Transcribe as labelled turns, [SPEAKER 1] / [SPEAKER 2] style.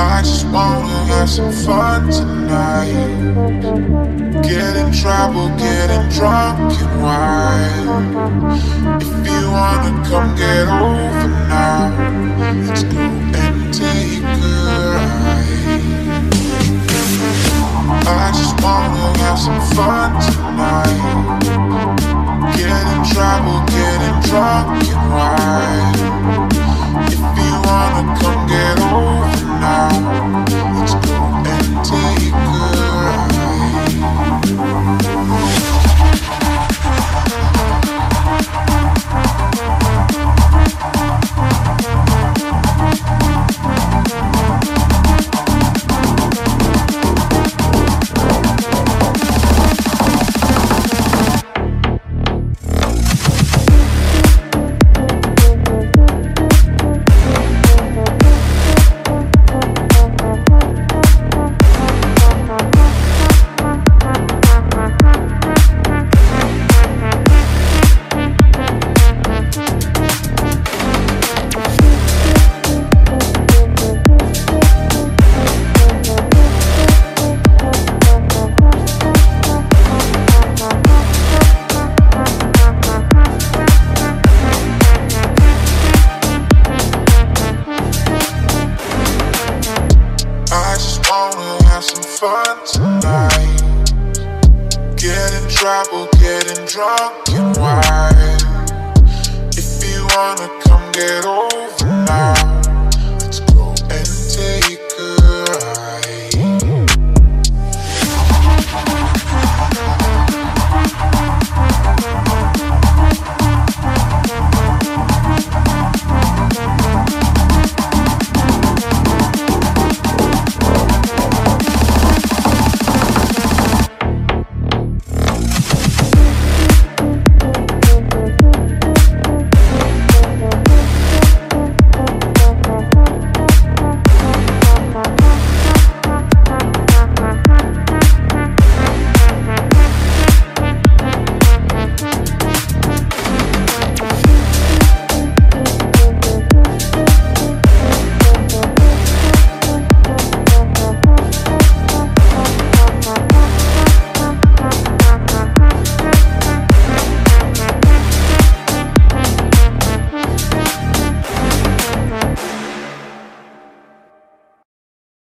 [SPEAKER 1] I just wanna have some fun tonight. Get in trouble, getting drunk and wild. If you wanna come get over now, let's go and take a ride. I just wanna have some fun tonight. Get in trouble, getting drunk and wild. Fun tonight. Get in trouble, getting drunk and wild.